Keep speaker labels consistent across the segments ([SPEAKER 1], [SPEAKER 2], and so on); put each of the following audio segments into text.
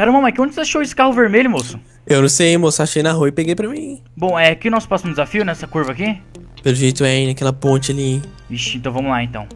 [SPEAKER 1] Caramba, Mike, onde você achou esse carro vermelho, moço?
[SPEAKER 2] Eu não sei, moço. Achei na rua e peguei pra mim.
[SPEAKER 1] Bom, é aqui o nosso próximo desafio, nessa curva aqui?
[SPEAKER 2] Pelo jeito é naquela ponte ali.
[SPEAKER 1] Ixi, então vamos lá, então.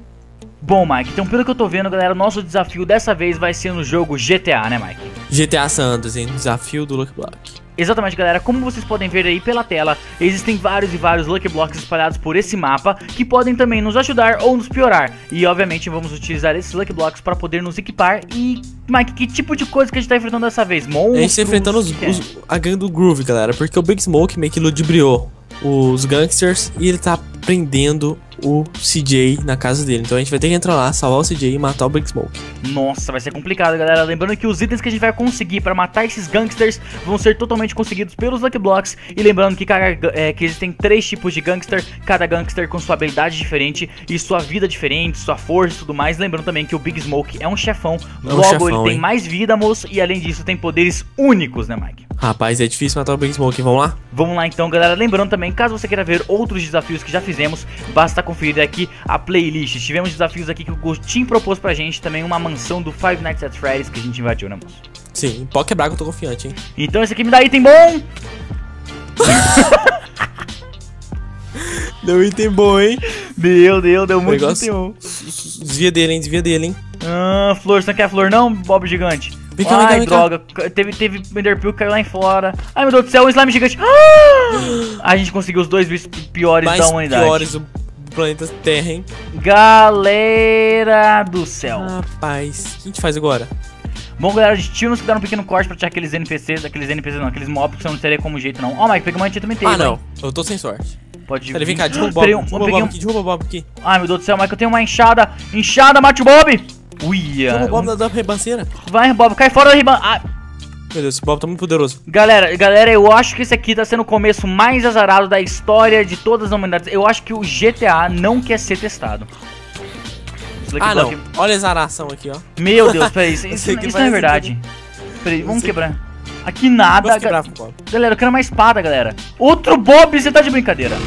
[SPEAKER 1] Bom, Mike, então pelo que eu tô vendo, galera, o nosso desafio dessa vez vai ser no jogo GTA, né, Mike?
[SPEAKER 2] GTA Santos, hein? Desafio do Lucky Block.
[SPEAKER 1] Exatamente, galera. Como vocês podem ver aí pela tela, existem vários e vários Lucky Blocks espalhados por esse mapa que podem também nos ajudar ou nos piorar. E, obviamente, vamos utilizar esses Lucky Blocks para poder nos equipar. E, Mike, que tipo de coisa que a gente tá enfrentando dessa vez? Monstros?
[SPEAKER 2] A gente tá enfrentando os,
[SPEAKER 1] é?
[SPEAKER 2] os- a gangue do Groove, galera. Porque o Big Smoke meio que ludibriou os gangsters e ele tá prendendo o CJ na casa dele. Então a gente vai ter que entrar lá, salvar o CJ e matar o Big Smoke.
[SPEAKER 1] Nossa, vai ser complicado, galera. Lembrando que os itens que a gente vai conseguir para matar esses gangsters vão ser totalmente conseguidos pelos Lucky Blocks. E lembrando que, cada- é, que existem três tipos de gangster, cada gangster com sua habilidade diferente e sua vida diferente, sua força e tudo mais. Lembrando também que o Big Smoke é um chefão,
[SPEAKER 2] É um
[SPEAKER 1] logo
[SPEAKER 2] chefão,
[SPEAKER 1] ele tem
[SPEAKER 2] hein?
[SPEAKER 1] mais vida, moço, e além disso tem poderes únicos, né, Mike?
[SPEAKER 2] Rapaz, é difícil matar o Big Smoke. Vamos lá?
[SPEAKER 1] Vamos lá então, galera. Lembrando também, caso você queira ver outros desafios que já fizemos, basta conferir aqui a playlist. Tivemos desafios aqui que o Gostinho propôs pra gente, também uma mansão do Five Nights at Freddy's que a gente invadiu, né, moço?
[SPEAKER 2] Sim, pode quebrar que eu tô confiante, hein?
[SPEAKER 1] Então esse aqui me dá item bom.
[SPEAKER 2] Deu item bom, hein?
[SPEAKER 1] Deu, deu, deu muito item bom.
[SPEAKER 2] Desvia dele, hein? Desvia dele, hein?
[SPEAKER 1] Ah, flor, você não quer flor não, Bob Gigante?
[SPEAKER 2] Vem cá,
[SPEAKER 1] Ai,
[SPEAKER 2] vem cá, vem cá.
[SPEAKER 1] droga, ca- teve, teve Enderpeel que caiu lá em fora. Ai, meu Deus do céu, um slime gigante. Ah! A gente conseguiu os dois bichos piores
[SPEAKER 2] Mais
[SPEAKER 1] da humanidade.
[SPEAKER 2] piores planeta Terra, hein?
[SPEAKER 1] Galera do céu.
[SPEAKER 2] Rapaz, o que a gente faz agora?
[SPEAKER 1] Bom, galera, de tiros que deram um pequeno corte pra tirar aqueles NPCs, aqueles NPCs não, aqueles mobs que você não teria como jeito não. Ó, Mike, peguei uma também
[SPEAKER 2] Ah, não. Eu tô sem sorte.
[SPEAKER 1] Pode
[SPEAKER 2] Peraí, vem cá, derruba o Bob. Derruba o Bob aqui, derruba o Bob aqui.
[SPEAKER 1] Ai, meu Deus do céu, Mike, eu tenho uma enxada. Enxada, mate o Bob! Uia.
[SPEAKER 2] Derruba o Bob da, da rebanceira.
[SPEAKER 1] Vai, Bob, cai fora da riba. Ah,
[SPEAKER 2] Meu Deus, esse Bob tá muito poderoso.
[SPEAKER 1] Galera, galera, eu acho que esse aqui tá sendo o começo mais azarado da história de todas as humanidades. Eu acho que o GTA não quer ser testado.
[SPEAKER 2] Ah, não.
[SPEAKER 1] Block-
[SPEAKER 2] Olha a zaração aqui, ó.
[SPEAKER 1] Meu Deus, peraí, isso, isso,
[SPEAKER 2] aqui
[SPEAKER 1] isso não é verdade. Peraí, vamos quebrar. Aqui nada. Ga-
[SPEAKER 2] quebrar.
[SPEAKER 1] Galera, eu quero uma espada, galera. Outro Bob, você tá de brincadeira.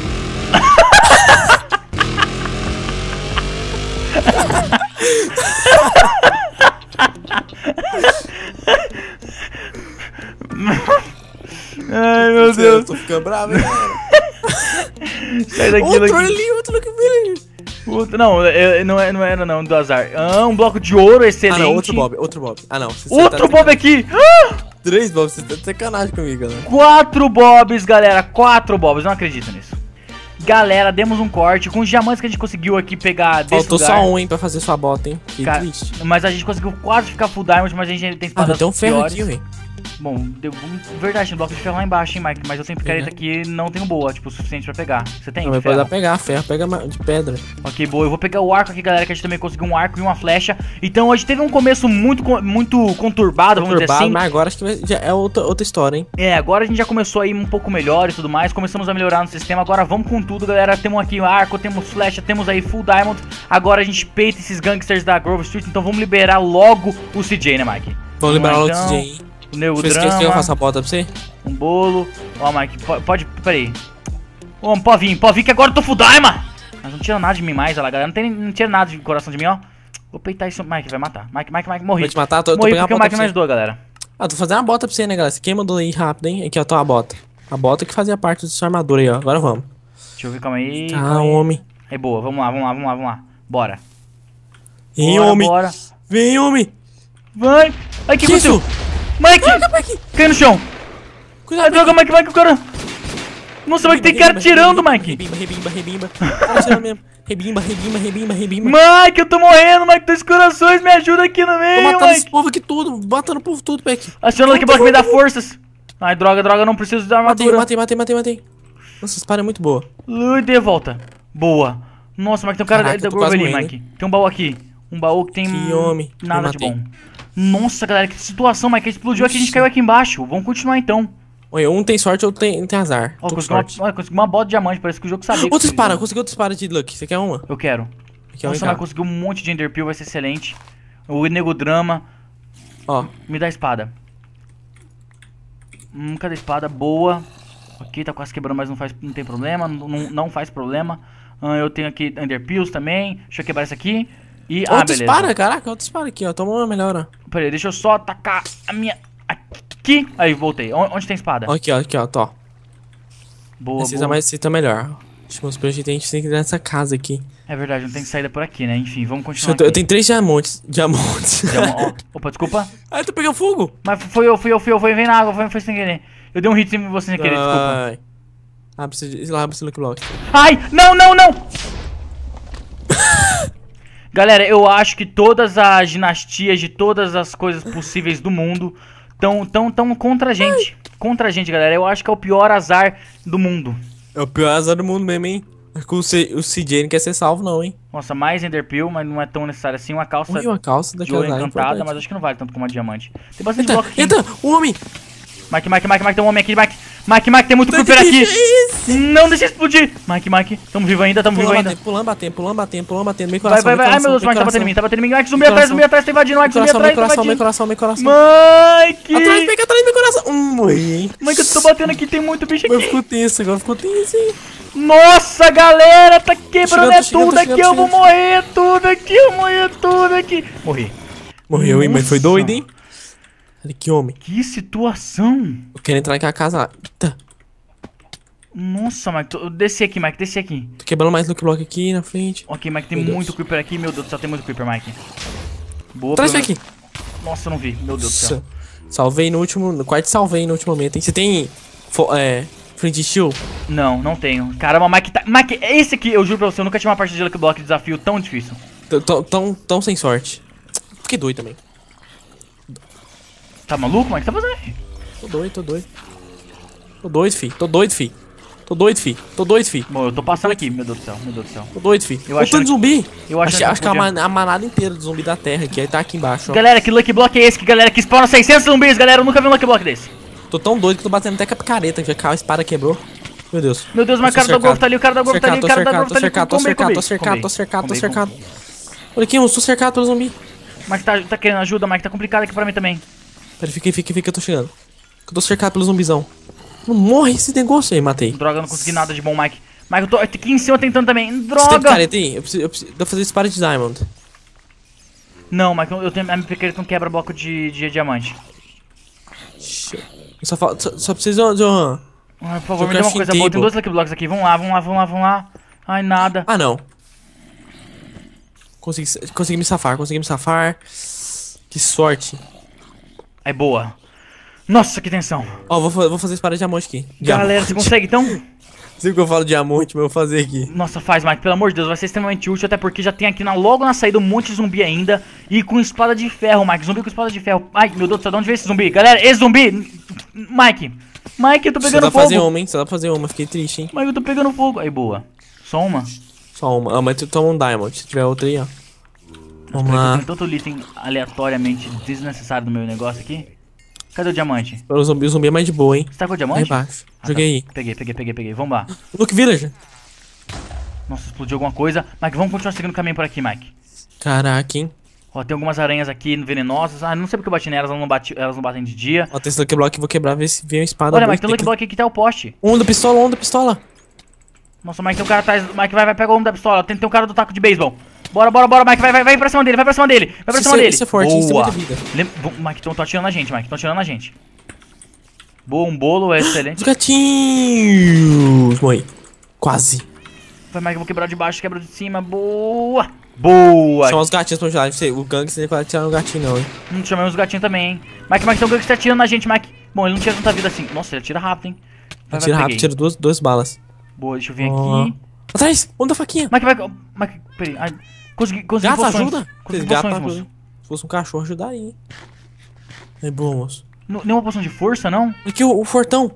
[SPEAKER 1] Ai, meu
[SPEAKER 2] Eu
[SPEAKER 1] Deus.
[SPEAKER 2] tô ficando bravo, hein, galera.
[SPEAKER 1] Sai daqui,
[SPEAKER 2] Outro
[SPEAKER 1] daqui.
[SPEAKER 2] ali, outro Lucky Village.
[SPEAKER 1] Outro- não, é- é- não, é, não era não, do azar. Ah, um bloco de ouro excelente.
[SPEAKER 2] Ah, não, outro Bob, outro Bob. Ah, não.
[SPEAKER 1] Outro
[SPEAKER 2] tá
[SPEAKER 1] Bob aqui. Ah!
[SPEAKER 2] Três Bob, você tá de sacanagem comigo, galera.
[SPEAKER 1] Quatro Bobs, galera. Quatro Bobs. Não acredito nisso. Galera, demos um corte. Com os diamantes que a gente conseguiu aqui pegar desse
[SPEAKER 2] Faltou
[SPEAKER 1] lugar.
[SPEAKER 2] só um, hein, pra fazer sua bota, hein. Que
[SPEAKER 1] Cara,
[SPEAKER 2] triste.
[SPEAKER 1] Mas a gente conseguiu quase ficar full diamond, mas a gente ainda tem
[SPEAKER 2] Ah,
[SPEAKER 1] espadas
[SPEAKER 2] tem um ferro
[SPEAKER 1] piores. Bom, deu, verdade, tem bloco de ferro lá embaixo, hein, Mike. Mas eu tenho picareta
[SPEAKER 2] Uhum.
[SPEAKER 1] aqui e não tenho boa, tipo, o suficiente pra pegar. Você tem
[SPEAKER 2] Não, vai
[SPEAKER 1] ferro?
[SPEAKER 2] poder pegar ferro, pega de pedra.
[SPEAKER 1] Ok, boa. Eu vou pegar o arco aqui, galera, que a gente também conseguiu um arco e uma flecha. Então hoje teve um começo muito, muito conturbado, vamos dizer
[SPEAKER 2] Conturbado,
[SPEAKER 1] assim.
[SPEAKER 2] mas agora acho que já é outra, outra história, hein.
[SPEAKER 1] É, agora a gente já começou aí um pouco melhor e tudo mais, começamos a melhorar no sistema, agora vamos com tudo, galera, temos aqui arco, temos flecha, temos aí full diamond, agora a gente peita esses gangsters da Grove Street, então vamos liberar logo o CJ, né, Mike?
[SPEAKER 2] Vamos lembrar o
[SPEAKER 1] então,
[SPEAKER 2] DJ, hein. Esquece que eu
[SPEAKER 1] Neudrama,
[SPEAKER 2] faço a bota pra você?
[SPEAKER 1] um bolo, ó, Mike, po- pode, peraí. Ô, pode vir, pode vir que agora eu tô diamond! Mas não tira nada de mim mais, olha lá, galera, não, tem, não tira nada de coração de mim, ó. Vou peitar isso, Mike, vai matar, Mike, Mike, Mike, morri.
[SPEAKER 2] Vou te matar, tô, tô
[SPEAKER 1] morri
[SPEAKER 2] pegando a
[SPEAKER 1] porque o Mike me ajudou, galera.
[SPEAKER 2] Ah, tô fazendo uma bota pra você, né, galera? Você quem mandou aí rápido, hein? Aqui, ó, tô a bota. A bota que fazia parte da sua armadura aí, ó. Agora vamos.
[SPEAKER 1] Deixa eu ver, calma aí.
[SPEAKER 2] Tá,
[SPEAKER 1] calma aí.
[SPEAKER 2] homem.
[SPEAKER 1] É boa, vamos lá, vamos lá, vamos lá, vamos lá. Bora.
[SPEAKER 2] Vem,
[SPEAKER 1] bora,
[SPEAKER 2] homem.
[SPEAKER 1] Bora.
[SPEAKER 2] Vem, homem.
[SPEAKER 1] Vai. Ai, que,
[SPEAKER 2] Que isso?
[SPEAKER 1] Mike,
[SPEAKER 2] Mike.
[SPEAKER 1] cai no chão.
[SPEAKER 2] Cuidado,
[SPEAKER 1] Ai, droga, Mike, Mike, o cara. Nossa, Mike, tem cara tirando, Mike.
[SPEAKER 2] Rebimba, rebimba, rebimba. Tirando mesmo. Rebimba, rebimba, rebimba, rebimba.
[SPEAKER 1] Mike, eu tô morrendo, Mike, dois corações, me ajuda aqui no
[SPEAKER 2] Tô
[SPEAKER 1] meio,
[SPEAKER 2] matando esse
[SPEAKER 1] Mike.
[SPEAKER 2] povo aqui tudo, matando o povo tudo, Peck.
[SPEAKER 1] Aciona aqui bloco me dá forças. Ai, droga, droga, não preciso da
[SPEAKER 2] Matei,
[SPEAKER 1] armadura.
[SPEAKER 2] matei, matei, matei, matei. Nossa, essa para é muito boa.
[SPEAKER 1] Lui, dê volta. Boa. Nossa, Mike, tem um cara
[SPEAKER 2] Caraca,
[SPEAKER 1] da
[SPEAKER 2] tô
[SPEAKER 1] ali, Mike. Tem um baú aqui. Um baú que tem
[SPEAKER 2] Que homem.
[SPEAKER 1] nada de bom. Nossa, galera, que situação, Mike. Explodiu aqui, a gente caiu aqui embaixo. Vamos continuar então.
[SPEAKER 2] Olha, um tem sorte, outro tem, tem azar.
[SPEAKER 1] Ó, consegui uma, olha, consegui uma bola de diamante, parece que o jogo sabia. que
[SPEAKER 2] Outro
[SPEAKER 1] conseguia.
[SPEAKER 2] dispara, consegui outro de Luck. Você quer uma?
[SPEAKER 1] Eu quero.
[SPEAKER 2] Aqui,
[SPEAKER 1] Nossa, mas conseguiu um monte de Enderpeel, vai ser excelente. O Nego Drama,
[SPEAKER 2] Ó,
[SPEAKER 1] me dá a espada. Hum, cadê a espada? Boa. Ok, tá quase quebrando, mas não, faz, não tem problema, não, não- faz problema. Ah, eu tenho aqui Enderpeels também. Deixa eu quebrar isso aqui. E, ah,
[SPEAKER 2] outro
[SPEAKER 1] beleza.
[SPEAKER 2] dispara, caraca, outro dispara aqui, ó. Toma uma melhor, ó.
[SPEAKER 1] Peraí, deixa eu só atacar a minha Aqui. Aí, voltei. On- Onde tem espada?
[SPEAKER 2] Aqui, ó, aqui, ó, tô.
[SPEAKER 1] Boa,
[SPEAKER 2] tá
[SPEAKER 1] boa.
[SPEAKER 2] mais, esse tá melhor. Acho que a gente tem que ir nessa casa aqui.
[SPEAKER 1] É verdade, não tem saída por aqui, né? Enfim, vamos continuar
[SPEAKER 2] Eu, tô- eu tenho três diamantes. Diamantes.
[SPEAKER 1] Diamant- ó, Opa, desculpa.
[SPEAKER 2] Ai, tu pegou fogo.
[SPEAKER 1] Mas foi eu, fui eu, fui eu, foi vem na água, foi, foi sem querer. Eu dei um hit em você sem querer, desculpa.
[SPEAKER 2] Ai. Abre esse, abre esse Lucky Block.
[SPEAKER 1] Ai, não, não, não! Galera, eu acho que todas as dinastias de todas as coisas possíveis do mundo estão tão, tão contra a gente. Contra a gente, galera. Eu acho que é o pior azar do mundo.
[SPEAKER 2] É o pior azar do mundo mesmo, hein? O, C, o CJ não quer ser salvo, não, hein?
[SPEAKER 1] Nossa, mais Enderpeel, mas não é tão necessário assim. Uma calça
[SPEAKER 2] Ui, uma calça
[SPEAKER 1] de
[SPEAKER 2] daquela
[SPEAKER 1] ouro encantada,
[SPEAKER 2] importante.
[SPEAKER 1] mas acho que não vale tanto como a diamante. Tem bastante
[SPEAKER 2] Eita,
[SPEAKER 1] bloco aqui.
[SPEAKER 2] eita, o homem!
[SPEAKER 1] Mike, Mike, Mike, Mike, tem um homem aqui, Mike. Mike, Mike, tem muito creeper aqui.
[SPEAKER 2] é?
[SPEAKER 1] Não deixa explodir. Mike, Mike, tamo vivo ainda, tamo vivo ainda.
[SPEAKER 2] pulando, batendo, pulando, batendo, pulando, batendo, meio
[SPEAKER 1] Vai,
[SPEAKER 2] coração,
[SPEAKER 1] vai, vai.
[SPEAKER 2] meio
[SPEAKER 1] Ai, meu Deus, Mike tá batendo em mim, tá batendo em mim. Mike, zumbi atrás, zumbi atrás, tá invadindo, Mike, zumbi atrás, tá
[SPEAKER 2] coração,
[SPEAKER 1] invadindo.
[SPEAKER 2] coração, meio coração.
[SPEAKER 1] Mike!
[SPEAKER 2] Atrás, pega atrás, meu coração. Hum, morri, hein?
[SPEAKER 1] Mike, eu tô batendo aqui, tem muito bicho aqui.
[SPEAKER 2] ficou tenso, agora ficou tenso, hein?
[SPEAKER 1] Nossa, galera, tá quebrando é
[SPEAKER 2] chegando,
[SPEAKER 1] tudo aqui, eu vou morrer tudo aqui, eu vou morrer tudo aqui. Morri.
[SPEAKER 2] Morreu, hein? Mas foi doido, hein? Olha que homem.
[SPEAKER 1] Que situação.
[SPEAKER 2] Eu quero entrar naquela casa lá. Eita,
[SPEAKER 1] Nossa, Mike, tô... desci aqui, Mike, desci aqui.
[SPEAKER 2] tô quebrando mais Lucky Block aqui na frente.
[SPEAKER 1] Ok, Mike, tem
[SPEAKER 2] Meu Deus.
[SPEAKER 1] muito creeper aqui, meu Deus do céu, tem muito creeper, Mike. Boa,
[SPEAKER 2] Traz
[SPEAKER 1] pelo
[SPEAKER 2] aqui.
[SPEAKER 1] Nossa, eu não vi, meu Deus do céu.
[SPEAKER 2] Nossa. Salvei no último. No quarto salvei no último momento, hein? Você tem. fo- É. Frente Steel?
[SPEAKER 1] Não, não tenho. Caramba, Mike tá. Mike, esse aqui, eu juro pra você, eu nunca tive uma partida de Lucky Block de desafio tão difícil.
[SPEAKER 2] Tão- Tão, tão, tão sem sorte. Fiquei doido também.
[SPEAKER 1] Tá maluco, Mike? Tá fazendo aí?
[SPEAKER 2] Tô doido, tô doido. Tô doido, fi. Tô doido, fi. Tô doido, fi. Tô doido, fi.
[SPEAKER 1] Bom, eu tô passando aqui, meu Deus do céu, meu Deus do céu.
[SPEAKER 2] Tô doido, fi.
[SPEAKER 1] Eu
[SPEAKER 2] Eu
[SPEAKER 1] achando
[SPEAKER 2] de zumbi.
[SPEAKER 1] eu
[SPEAKER 2] acho,
[SPEAKER 1] que
[SPEAKER 2] acho que a,
[SPEAKER 1] podia-
[SPEAKER 2] a manada inteira de zumbi da terra aqui. Aí tá aqui embaixo, ó.
[SPEAKER 1] Galera, que Lucky Block é esse? Que galera que spawna 600 zumbis, galera? Eu nunca vi um Lucky Block desse.
[SPEAKER 2] Tô tão doido que tô batendo até com a picareta, que a espada quebrou. Meu Deus.
[SPEAKER 1] Meu Deus, mas o
[SPEAKER 2] Tô
[SPEAKER 1] cara da Golf tá ali, o cara da Golf tá ali, o cara da
[SPEAKER 2] tô
[SPEAKER 1] Golf tá ali.
[SPEAKER 2] cercado, tô cercado, tô cercado, tô cercado, tô cercado. Olha aqui, eu sou cercado pelo zumbi.
[SPEAKER 1] Mike tá, tá querendo ajuda, Mike, tá complicado aqui pra mim também.
[SPEAKER 2] Pera, fica aí, fica aí, fica aí, eu tô chegando. Eu tô cercado pelo zumbizão. Não morre esse negócio aí, matei.
[SPEAKER 1] Droga, eu não consegui nada de bom, Mike. Mike, eu tô aqui em cima tentando também.
[SPEAKER 2] Você tem
[SPEAKER 1] Droga!
[SPEAKER 2] picareta aí? Eu preciso, eu preciso, eu fazer espada de diamond.
[SPEAKER 1] Não, Mike, eu tenho. A minha picareta não quebra bloco de, de diamante.
[SPEAKER 2] Eu só, falo, só, só preciso de um...
[SPEAKER 1] Ai, por favor, me dê uma coisa boa. Tem
[SPEAKER 2] table.
[SPEAKER 1] dois Lucky Blocks aqui. Vamos lá, vamos lá, vamos lá, vamos lá. Ai, nada.
[SPEAKER 2] Ah, não. Consegui, consegui me safar, consegui me safar. Que sorte.
[SPEAKER 1] É boa. Nossa, que tensão.
[SPEAKER 2] Ó, vou, vou fazer espada de diamante aqui.
[SPEAKER 1] Galera, você consegue então?
[SPEAKER 2] Sempre que eu falo diamante, mas eu vou fazer aqui.
[SPEAKER 1] Nossa, faz, Mike, pelo amor de Deus, vai ser extremamente útil, até porque já tem aqui na, logo na saída um monte de zumbi ainda. E com espada de ferro, Mike. Zumbi com espada de ferro. Ai, meu Deus do céu, de onde veio esse zumbi? Galera, esse zumbi! Mike! Mike, eu tô
[SPEAKER 2] Só dá
[SPEAKER 1] pegando
[SPEAKER 2] pra fazer
[SPEAKER 1] fogo!
[SPEAKER 2] uma, hein? Só dá pra fazer uma, fiquei triste, hein?
[SPEAKER 1] Mike, eu tô pegando fogo. Aí, boa. Só uma?
[SPEAKER 2] Só uma. Ah, mas tu toma um diamond. Se tiver outra aí, ó. Vamos
[SPEAKER 1] eu
[SPEAKER 2] lá.
[SPEAKER 1] tenho tanto item aleatoriamente desnecessário no meu negócio aqui. Cadê o diamante?
[SPEAKER 2] O zumbi, o zumbi é mais de boa, hein?
[SPEAKER 1] Você tá com o
[SPEAKER 2] Aí
[SPEAKER 1] diamante?
[SPEAKER 2] embaixo.
[SPEAKER 1] Ah,
[SPEAKER 2] Joguei aí.
[SPEAKER 1] tá. Peguei, peguei, peguei, peguei. Vamos lá.
[SPEAKER 2] Look Village.
[SPEAKER 1] Nossa, explodiu alguma coisa. Mike, vamos continuar seguindo o caminho por aqui, Mike.
[SPEAKER 2] Caraca, hein?
[SPEAKER 1] Ó, tem algumas aranhas aqui venenosas. Ah, não sei porque eu bati nelas, elas não, bati, elas não batem de dia.
[SPEAKER 2] Ó, tem esse Lucky Block vou quebrar, ver se vem uma espada.
[SPEAKER 1] Olha. Mike, tem um Lucky Block aqui que tá o poste.
[SPEAKER 2] Um da pistola, um da pistola.
[SPEAKER 1] Nossa, Mike, tem um cara atrás. Mike, vai, vai, pega o homem da pistola. Tem, tem um cara do taco de beisebol. Bora, bora, bora, Mike, vai, vai, vai pra cima dele, vai pra cima dele. Vai pra
[SPEAKER 2] Isso
[SPEAKER 1] cima
[SPEAKER 2] é-
[SPEAKER 1] dele.
[SPEAKER 2] isso é forte, isso tem
[SPEAKER 1] Boa.
[SPEAKER 2] muita vida.
[SPEAKER 1] Lem- Mike, estão atirando na gente, Mike, estão atirando na gente. Boa, um bolo, é excelente.
[SPEAKER 2] Os gatinhos. Morri. Quase.
[SPEAKER 1] Vai, Mike, eu vou quebrar de baixo, quebra de cima. Boa. Boa.
[SPEAKER 2] São os gatinhos pra ajudar. Não o gangster não vai tirar no gatinho, não, hein?
[SPEAKER 1] Hum, chamei os gatinhos também, hein. Mike, Mike, tem um que tá atirando na gente, Mike. Bom, ele não tira tanta vida assim. Nossa, ele atira rápido, hein. Vai, vai,
[SPEAKER 2] Tira rápido, tira duas, duas balas.
[SPEAKER 1] Boa, deixa eu vir
[SPEAKER 2] Ó.
[SPEAKER 1] aqui.
[SPEAKER 2] Atrás! Onde a faquinha?
[SPEAKER 1] Mike, Mike, Mike, peraí. Ai, consegui, consegui
[SPEAKER 2] Gato,
[SPEAKER 1] poções.
[SPEAKER 2] ajuda!
[SPEAKER 1] Consegui
[SPEAKER 2] Gato
[SPEAKER 1] poções,
[SPEAKER 2] ajuda. Se fosse um cachorro, ajudaria, hein? É bom, moço.
[SPEAKER 1] N- Nenhuma poção de força, não?
[SPEAKER 2] Aqui o, o fortão.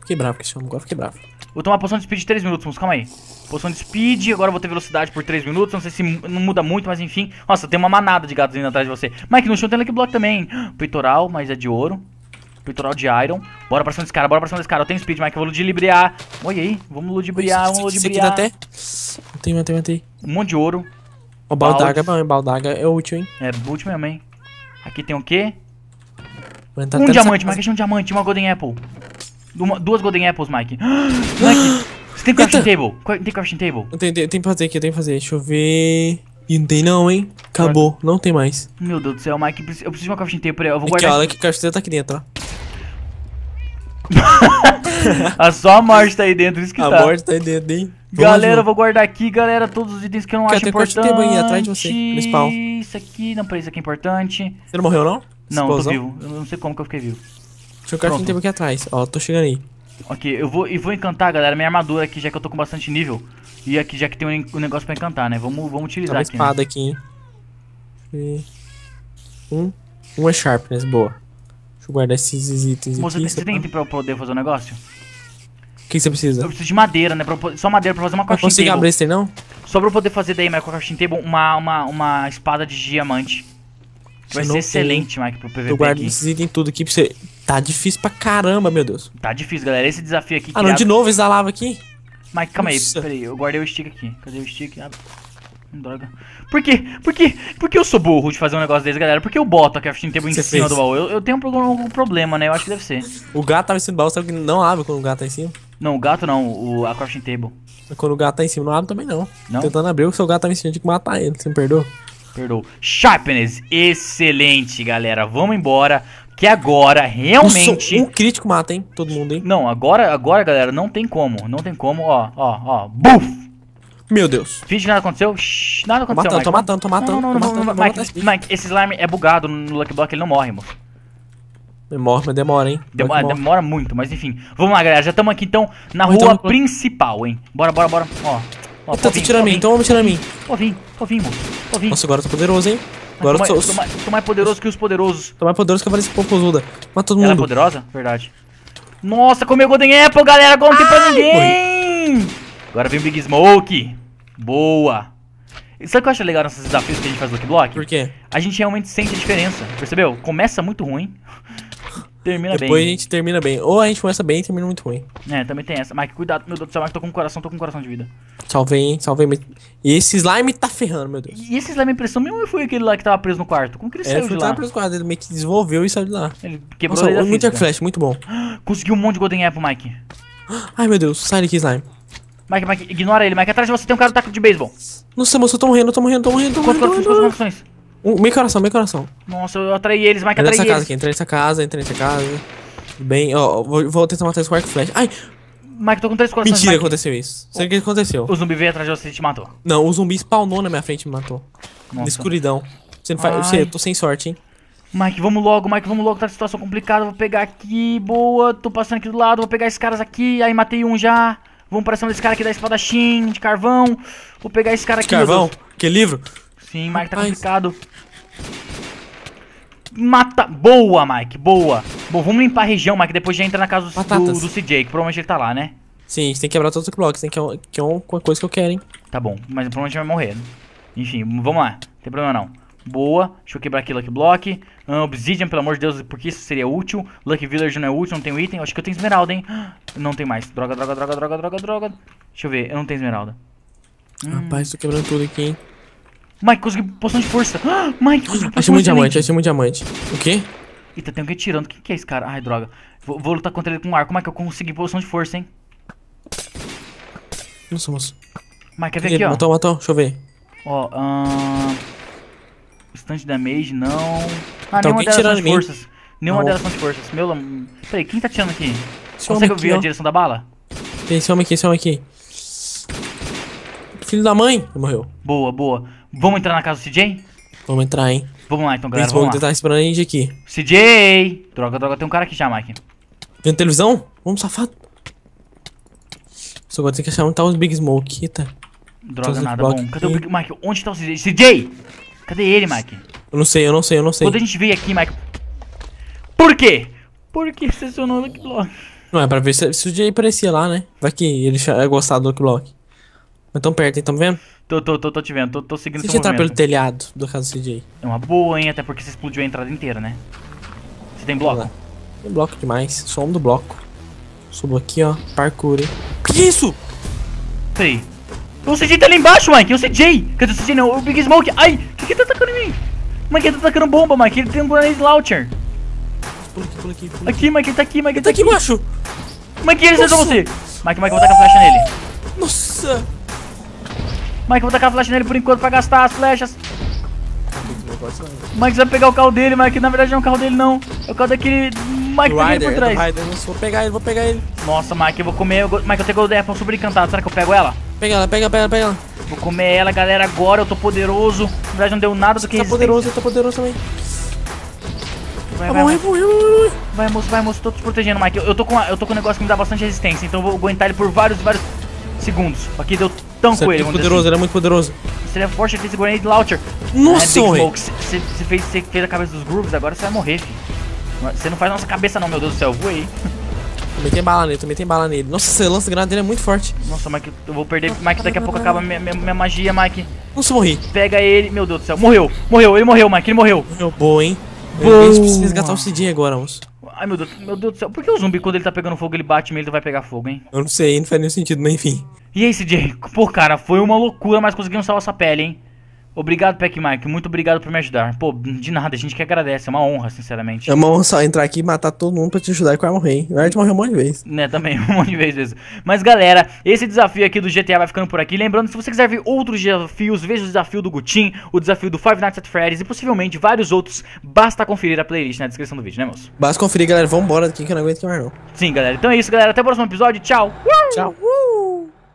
[SPEAKER 2] Fiquei bravo com esse homem, agora fiquei bravo.
[SPEAKER 1] Vou tomar poção de speed de 3 minutos, moço. Calma aí. Poção de speed, agora vou ter velocidade por 3 minutos. Não sei se não muda muito, mas enfim. Nossa, tem uma manada de gatos indo atrás de você. Mike, no chão tem Lucky Block também. Peitoral, mas é de ouro. Peitoral de iron. Bora pra cima desse cara, bora pra cima desse cara. Eu tenho speed, Mike. Eu vou ludibriar. Olha aí, vamos ludibriar, vamos
[SPEAKER 2] Esse aqui dá
[SPEAKER 1] ludibriar.
[SPEAKER 2] até. Matei, matei, matei.
[SPEAKER 1] Um monte de ouro.
[SPEAKER 2] O baldaga é bom, hein? Baldaga é útil, hein?
[SPEAKER 1] É boot mesmo, hein? Aqui tem o quê?
[SPEAKER 2] Tá
[SPEAKER 1] um diamante, Mike. Achei um diamante, uma Golden Apple. Uma- duas Golden Apples, Mike. Mike, você tem crafting table? Tem crafting table?
[SPEAKER 2] Eu tenho, tenho, tenho que fazer aqui, eu tenho que fazer. Deixa eu ver. E não tem não, hein? Acabou, não tem mais.
[SPEAKER 1] Meu Deus do céu, Mike, eu preciso de uma crafting table. Eu vou
[SPEAKER 2] Aqui,
[SPEAKER 1] guardar.
[SPEAKER 2] olha que caixa tá aqui dentro, ó.
[SPEAKER 1] Ah, só a morte tá aí dentro, isso que
[SPEAKER 2] A
[SPEAKER 1] tá.
[SPEAKER 2] morte tá aí dentro, hein? Vamos
[SPEAKER 1] Galera, eu vou guardar aqui, galera, todos os itens que eu não
[SPEAKER 2] Cara,
[SPEAKER 1] acho
[SPEAKER 2] tem
[SPEAKER 1] importante.
[SPEAKER 2] table aí atrás de você, spawn.
[SPEAKER 1] Isso aqui, não, peraí, isso aqui é importante.
[SPEAKER 2] Você não morreu, não?
[SPEAKER 1] Não, eu tô
[SPEAKER 2] Explosão?
[SPEAKER 1] vivo. Eu não sei como que eu fiquei vivo.
[SPEAKER 2] Tinha um caixa
[SPEAKER 1] Pronto.
[SPEAKER 2] tempo aqui atrás. Ó, tô chegando aí.
[SPEAKER 1] Ok, eu vou e vou encantar, galera, minha armadura aqui, já que eu tô com bastante nível. E aqui, já que tem um, um negócio pra encantar, né? Vamos, vamos
[SPEAKER 2] Tá
[SPEAKER 1] utilizar
[SPEAKER 2] uma
[SPEAKER 1] aqui. né?
[SPEAKER 2] espada aqui, hein? E- Um. Um é sharpness, boa. Deixa eu guardar esses itens
[SPEAKER 1] Moça,
[SPEAKER 2] aqui.
[SPEAKER 1] você tem item pra eu poder fazer um negócio?
[SPEAKER 2] O que você precisa?
[SPEAKER 1] Eu preciso de madeira, né? pra eu só madeira pra fazer uma
[SPEAKER 2] Não
[SPEAKER 1] crafting
[SPEAKER 2] consigo abrir esse não?
[SPEAKER 1] Só pra eu poder fazer daí, Mike, com a crafting table, uma, uma, uma espada de diamante. Vai
[SPEAKER 2] Eu
[SPEAKER 1] ser
[SPEAKER 2] não
[SPEAKER 1] excelente, Mike, pro PVP
[SPEAKER 2] Eu guardo
[SPEAKER 1] aqui.
[SPEAKER 2] esses itens tudo aqui pra você. Tá difícil pra caramba, meu Deus.
[SPEAKER 1] Tá difícil, galera. Esse desafio aqui
[SPEAKER 2] Ah, não,
[SPEAKER 1] criado-
[SPEAKER 2] de novo esse da lava aqui?
[SPEAKER 1] Mike, calma
[SPEAKER 2] Nossa.
[SPEAKER 1] aí, peraí, eu guardei o stick aqui. Cadê o stick? Ah, droga. Por quê? Por quê? Por que eu sou burro de fazer um negócio desse, galera? Por que eu boto a crafting table em cima
[SPEAKER 2] fez?
[SPEAKER 1] do baú? Eu, eu tenho um, um problema, né? Eu acho que deve ser.
[SPEAKER 2] O gato tava em cima do baú, sabe que não abre quando o gato tá em cima?
[SPEAKER 1] Não, o gato não, o, a crafting table.
[SPEAKER 2] Quando o gato tá em cima, não abre também não.
[SPEAKER 1] Não?
[SPEAKER 2] Tentando abrir, o seu gato tava em cima, tinha que matar ele, você me perdoa?
[SPEAKER 1] Perdoa. Sharpness, excelente, galera. Vamos embora, que agora realmente...
[SPEAKER 2] Nossa, um crítico mata, hein? Todo mundo, hein?
[SPEAKER 1] Não, agora, agora, galera, não tem como. Não tem como, ó, ó, ó. Buf!
[SPEAKER 2] Meu Deus.
[SPEAKER 1] Finge que nada aconteceu. Shhh, nada
[SPEAKER 2] Tô
[SPEAKER 1] aconteceu,
[SPEAKER 2] matando,
[SPEAKER 1] Mike.
[SPEAKER 2] tô matando, tô matando,
[SPEAKER 1] Não, não,
[SPEAKER 2] tô
[SPEAKER 1] não,
[SPEAKER 2] matando.
[SPEAKER 1] Mike. Mike, esse slime é bugado no Lucky Block, ele não morre, moço.
[SPEAKER 2] Morre, mas demora, hein?
[SPEAKER 1] Demora,
[SPEAKER 2] Morre.
[SPEAKER 1] demora muito, mas enfim. Vamos lá, galera. Já estamos aqui então na
[SPEAKER 2] Então,
[SPEAKER 1] rua
[SPEAKER 2] então-
[SPEAKER 1] principal, hein? Bora, bora, bora. Ó. Ó,
[SPEAKER 2] Eita, tô tirando mim, então vamos tirar mim.
[SPEAKER 1] Pode vir, pode vir, moço. Pode vir.
[SPEAKER 2] Nossa, agora eu tô poderoso, hein? Agora
[SPEAKER 1] tô,
[SPEAKER 2] eu
[SPEAKER 1] mais,
[SPEAKER 2] tô,
[SPEAKER 1] tô, mais, tô mais poderoso que os poderosos.
[SPEAKER 2] tô mais poderoso que a Valência Popozuda. Mata todo
[SPEAKER 1] Ela é
[SPEAKER 2] mundo.
[SPEAKER 1] poderosa? Verdade. Nossa, comeu Golden Apple, galera. Agora não tem pra ninguém. Agora vem o Big Smoke. Boa. Sabe o que eu acho legal nesses desafios que a gente faz no Lucky Block?
[SPEAKER 2] Por quê?
[SPEAKER 1] A gente realmente sente a diferença, percebeu? Começa muito ruim, termina
[SPEAKER 2] Depois a
[SPEAKER 1] bem.
[SPEAKER 2] gente termina bem. Ou a gente começa bem e termina muito ruim.
[SPEAKER 1] É, também tem essa. Mike, cuidado, meu Deus do céu, Mike, tô com coração, tô com coração de vida.
[SPEAKER 2] Salvei, hein? Salvei. E esse slime tá ferrando, meu Deus.
[SPEAKER 1] E esse slime impressão mesmo foi aquele lá que tava preso no quarto? Como que ele
[SPEAKER 2] É,
[SPEAKER 1] saiu de lá?
[SPEAKER 2] lá pros quadros, ele meio que desenvolveu e saiu de lá.
[SPEAKER 1] Ele quebrou
[SPEAKER 2] Nossa,
[SPEAKER 1] a física.
[SPEAKER 2] arco flash, muito bom.
[SPEAKER 1] Conseguiu um monte de Golden Apple, Mike.
[SPEAKER 2] Ai, meu Deus, sai daqui, slime.
[SPEAKER 1] Mike, Mike, ignora ele, Mike. Atrás de você tem um cara do taco de beisebol.
[SPEAKER 2] Nossa, moça, eu tô morrendo, eu tô morrendo, tô morrendo, tô morrendo. morrendo.
[SPEAKER 1] corações?
[SPEAKER 2] Um, meio coração, meio coração.
[SPEAKER 1] Nossa, eu atraí eles, Mike,
[SPEAKER 2] Entra
[SPEAKER 1] atraí
[SPEAKER 2] nessa casa
[SPEAKER 1] eles.
[SPEAKER 2] aqui, entra nessa casa, entra nessa casa. Tudo bem, ó, vou, vou tentar matar esse com arco flash. Ai,
[SPEAKER 1] Mike, tô com três corações,
[SPEAKER 2] mentira
[SPEAKER 1] Mike.
[SPEAKER 2] aconteceu isso. O que aconteceu.
[SPEAKER 1] O zumbi veio atrás de você e te matou.
[SPEAKER 2] Não, o zumbi spawnou na minha frente e me matou. Na
[SPEAKER 1] Nossa.
[SPEAKER 2] escuridão. Você não faz. Você, eu tô sem sorte, hein?
[SPEAKER 1] Mike, vamos logo, Mike, vamos logo, tá situação complicada. Vou pegar aqui, boa, tô passando aqui do lado, vou pegar esses caras aqui, aí matei um já. Vamos pra cima desse cara aqui da espadachim, de carvão. Vou pegar esse cara aqui. meu
[SPEAKER 2] Carvão? Que livro?
[SPEAKER 1] Sim, Mike, tá
[SPEAKER 2] Rapaz.
[SPEAKER 1] complicado. Mata. Boa, Mike, boa. Bom, vamos limpar a região, Mike, depois já entra na casa do, do, CJ, que provavelmente ele tá lá, né?
[SPEAKER 2] Sim, a gente tem que quebrar todos os blocos, tem que, que é uma coisa que eu quero, hein?
[SPEAKER 1] Tá bom, mas provavelmente vai morrer. Enfim, vamos lá, não tem problema não. Boa, deixa eu quebrar aqui Lucky Block. Ah, Obsidian, pelo amor de Deus, porque isso seria útil. Lucky Village não é útil, não tenho item. Acho que eu tenho esmeralda, hein? Não tem mais. Droga, droga, droga, droga, droga, droga. Deixa eu ver, eu não tenho esmeralda.
[SPEAKER 2] Rapaz, tô quebrando tudo aqui, hein?
[SPEAKER 1] Mike, consegui poção de força. Mike, consegui poção
[SPEAKER 2] Achei muito
[SPEAKER 1] de
[SPEAKER 2] diamante, achei muito diamante. O quê?
[SPEAKER 1] Eita, tem alguém tirando. Quem que é esse cara? Ai, droga. Vou, vou lutar contra ele com um arco. Mike, eu consegui poção de força, hein?
[SPEAKER 2] Nossa, moço.
[SPEAKER 1] Mike, quer ver aqui, ó?
[SPEAKER 2] Matou, matou, deixa eu ver.
[SPEAKER 1] Ó, ahn... Instante damage, não. Ah,
[SPEAKER 2] Tá
[SPEAKER 1] nenhuma delas são de
[SPEAKER 2] mim?
[SPEAKER 1] forças. Nenhuma
[SPEAKER 2] Não.
[SPEAKER 1] delas são de forças. Meu... Peraí, quem tá tirando aqui?
[SPEAKER 2] Esse
[SPEAKER 1] Consegue ouvir
[SPEAKER 2] aqui,
[SPEAKER 1] a direção da bala?
[SPEAKER 2] Esse homem aqui, esse homem aqui. Filho da mãe! Morreu.
[SPEAKER 1] Boa, boa. Vamos entrar na casa do CJ?
[SPEAKER 2] Vamos entrar, hein?
[SPEAKER 1] Vamos lá então, galera,
[SPEAKER 2] Eles vão
[SPEAKER 1] vamos
[SPEAKER 2] tentar esperando a gente aqui.
[SPEAKER 1] CJ! Droga, droga, tem um cara aqui já, Mike.
[SPEAKER 2] Vendo televisão? Vamos, safado. Só agora tem que achar onde tá os Big Smoke. Eita.
[SPEAKER 1] Droga, nada bom. Cadê o
[SPEAKER 2] aqui.
[SPEAKER 1] Big... Mike, onde tá o CJ? CJ! Cadê ele, Mike?
[SPEAKER 2] Eu não sei, eu não sei, eu não sei.
[SPEAKER 1] Quando a gente veio aqui, Mike... Por quê? Porque estacionou no block.
[SPEAKER 2] Não, é pra ver se, se o Jay aparecia lá, né? Vai que ele é gostado do Lucky Block. Mas tão perto, hein? Tamo vendo?
[SPEAKER 1] Tô, tô, tô, tô te vendo, tô, tô seguindo
[SPEAKER 2] Se
[SPEAKER 1] seu
[SPEAKER 2] entrar pelo
[SPEAKER 1] movimento.
[SPEAKER 2] telhado do caso do CJ.
[SPEAKER 1] É uma boa, hein? Até porque você explodiu a entrada inteira, né? Você tem bloco?
[SPEAKER 2] Tem bloco demais. Som do bloco. Subo aqui, ó. Parkour, hein? Que isso?
[SPEAKER 1] Peraí. O CJ tá ali embaixo, Mike. O CJ. Cadê o CJ? Não, o Big Smoke. Ai, o que que tá atacando em mim? Mike, ele tá atacando bomba, Mike. Ele tem um grenade launcher.
[SPEAKER 2] Pula aqui, pula aqui, pula aqui.
[SPEAKER 1] Aqui, Mike, ele tá aqui, Mike. Ele
[SPEAKER 2] Ele tá aqui embaixo.
[SPEAKER 1] Mike, ele acertou você. Mike, Mike, eu vou tacar flecha nele.
[SPEAKER 2] Nossa.
[SPEAKER 1] Mike, eu vou tacar a flecha nele por enquanto pra gastar as flechas. Mike, você vai pegar o carro dele, Mike. Na verdade não é o carro dele, não. É o carro daquele Mike tá vindo por trás.
[SPEAKER 2] do Rider. Vou pegar ele, vou pegar ele.
[SPEAKER 1] Nossa, Mike, eu vou comer. eu go- Mike, eu tenho Gold Apple super encantado. Será que eu pego ela?
[SPEAKER 2] Pega ela, pega, pega, pega ela.
[SPEAKER 1] Vou comer ela, galera, agora. Eu tô poderoso. Na verdade, não deu nada do que
[SPEAKER 2] Tá poderoso, tá poderoso também.
[SPEAKER 1] Vai,
[SPEAKER 2] Tá
[SPEAKER 1] vai, vai,
[SPEAKER 2] morreu.
[SPEAKER 1] vai, moço, vai, moço. Tô te protegendo, Mike. Eu, eu tô com a- eu tô com um negócio que me dá bastante resistência. Então eu vou aguentar ele por vários, vários segundos. Aqui deu
[SPEAKER 2] Você é
[SPEAKER 1] com ele, dizer
[SPEAKER 2] poderoso, ele é muito poderoso.
[SPEAKER 1] assim. Você é forte, esse grenade launcher.
[SPEAKER 2] Nossa,
[SPEAKER 1] é. Smoke, você você fez, você fez a cabeça dos grooves, agora você vai morrer, filho. Você não faz nossa cabeça não, meu Deus do céu. Eu voei.
[SPEAKER 2] Também tem bala nele, também tem bala nele. Nossa, esse lance granada dele é muito forte.
[SPEAKER 1] Nossa, Mike, eu vou perder. Mike, daqui a pouco acaba minha, minha, minha magia, Mike.
[SPEAKER 2] Nossa, morri.
[SPEAKER 1] Pega ele, meu Deus do céu. Morreu, morreu, ele morreu, Mike, ele morreu.
[SPEAKER 2] Meu, boa, hein?
[SPEAKER 1] Boa.
[SPEAKER 2] A gente precisa resgatar o CD agora, moço.
[SPEAKER 1] Ai, meu Deus, meu Deus do céu. Por que o zumbi, quando ele tá pegando fogo, ele bate nele e vai pegar fogo, hein?
[SPEAKER 2] Eu não sei, não faz nenhum sentido, mas enfim.
[SPEAKER 1] E aí, CJ? Pô, cara, foi uma loucura, mas conseguimos salvar essa pele, hein? Obrigado, Pac Mike. Muito obrigado por me ajudar. Pô, de nada, a gente que agradece. É uma honra, sinceramente.
[SPEAKER 2] É uma honra só entrar aqui e matar todo mundo pra te ajudar e quase morrer? Na verdade, morreu um monte de vezes.
[SPEAKER 1] Né, também, um monte de vezes mesmo. Mas galera, esse desafio aqui do GTA vai ficando por aqui. Lembrando, se você quiser ver outros desafios, veja o desafio do Gutin, o desafio do Five Nights at Freddy's e possivelmente vários outros. Basta conferir a playlist na descrição do vídeo, né, moço?
[SPEAKER 2] Basta conferir, galera. Vambora daqui que eu não aguento mais não.
[SPEAKER 1] Sim, galera. Então é isso, galera. Até o próximo episódio. Tchau!
[SPEAKER 2] Tchau.